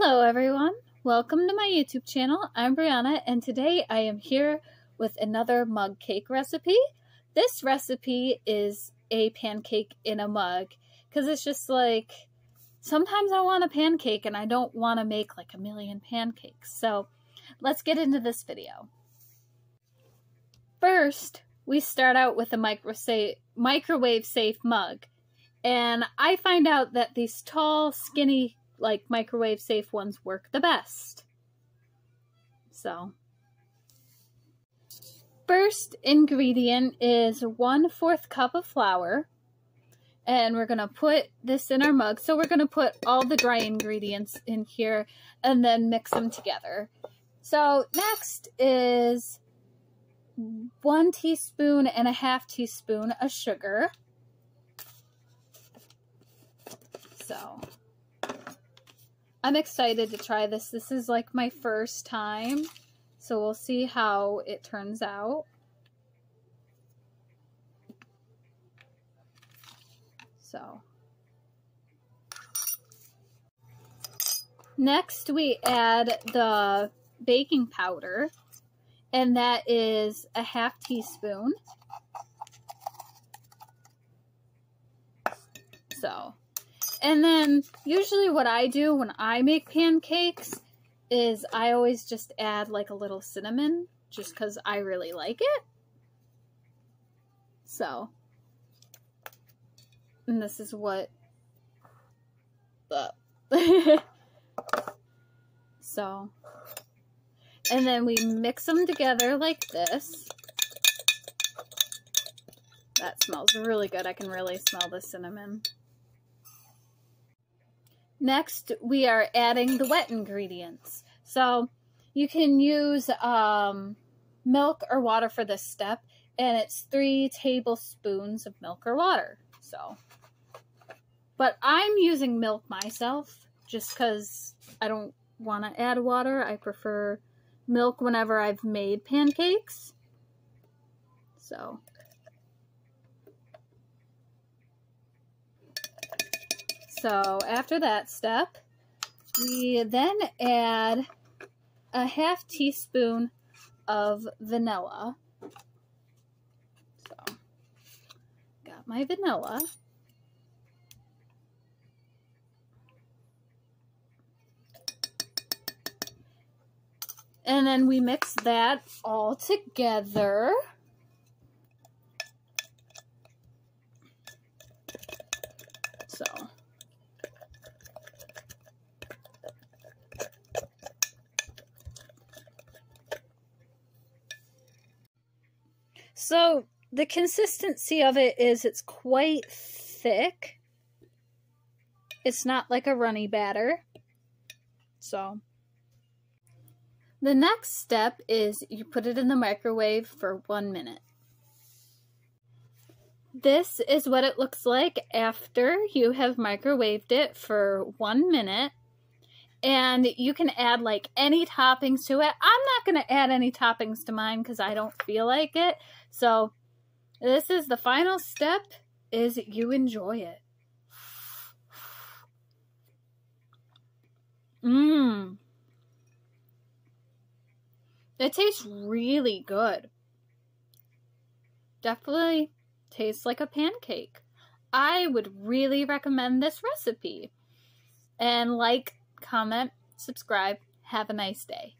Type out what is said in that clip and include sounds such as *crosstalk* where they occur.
Hello everyone, welcome to my YouTube channel. I'm Brianna and today I am here with another mug cake recipe. This recipe is a pancake in a mug because it's just like sometimes I want a pancake and I don't want to make like a million pancakes. So let's get into this video. First, we start out with a micro microwave safe mug. And I find out that these tall, skinny like microwave safe ones work the best. So, first ingredient is one fourth cup of flour. And we're going to put this in our mug. So we're going to put all the dry ingredients in here and then mix them together. So next is one teaspoon and a half teaspoon of sugar. So I'm excited to try this. This is like my first time. So we'll see how it turns out. So. Next we add the baking powder. And that is a half teaspoon. So and then usually what I do when I make pancakes is I always just add like a little cinnamon just because I really like it. So, and this is what, *laughs* so, and then we mix them together like this. That smells really good. I can really smell the cinnamon. Next, we are adding the wet ingredients. So you can use um, milk or water for this step, and it's three tablespoons of milk or water. So, but I'm using milk myself just because I don't want to add water. I prefer milk whenever I've made pancakes. So, So after that step, we then add a half teaspoon of vanilla. So, got my vanilla. And then we mix that all together. So, So the consistency of it is it's quite thick. It's not like a runny batter. So the next step is you put it in the microwave for one minute. This is what it looks like after you have microwaved it for one minute. And you can add like any toppings to it. I'm not going to add any toppings to mine because I don't feel like it. So this is the final step is you enjoy it. Mmm. It tastes really good. Definitely tastes like a pancake. I would really recommend this recipe. And like, comment, subscribe. Have a nice day.